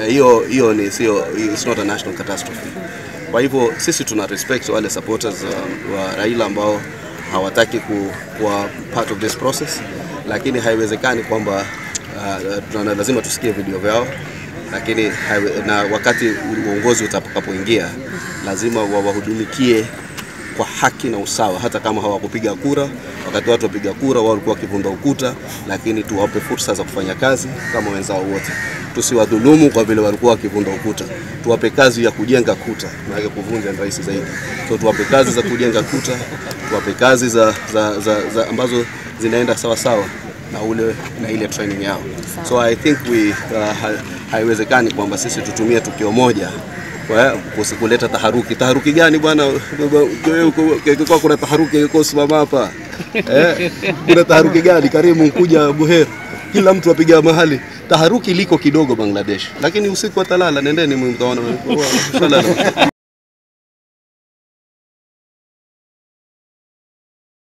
Eh, hiyo hiyo ni sio it's not a national catastrophe. Kwa hivyo sisi tuna respect wale supporters uh, wa Raila ambao hawataki ku, kuwa part of this process, lakini haiwezekani kwamba uh, na lazima tusikie video vyao lakini na wakati uongozi utakapoingia lazima wawahudumikie kwa haki na usawa, hata kama hawakupiga kura. Wakati watu wapiga kura, wao walikuwa wakivunda ukuta, lakini tuwape fursa za kufanya kazi kama wenzao wote. Tusiwadhulumu kwa vile walikuwa wakivunda ukuta, tuwape kazi ya kujenga kuta, maana kuvunja ni rahisi zaidi. So tuwape kazi za kujenga kuta, tuwape kazi za, za, za, za ambazo zinaenda sawa sawa na ule na ile training yao. So I think we uh, haiwezekani kwamba sisi tutumie tukio moja kuleta taharuki. Taharuki gani bwana? Kwa kuna taharuki kwa simama hapa eh? Kuna taharuki gani? Karimu kuja Buher, kila mtu apiga mahali. Taharuki liko kidogo Bangladesh, lakini usiku atalala, Nendeni mtaona.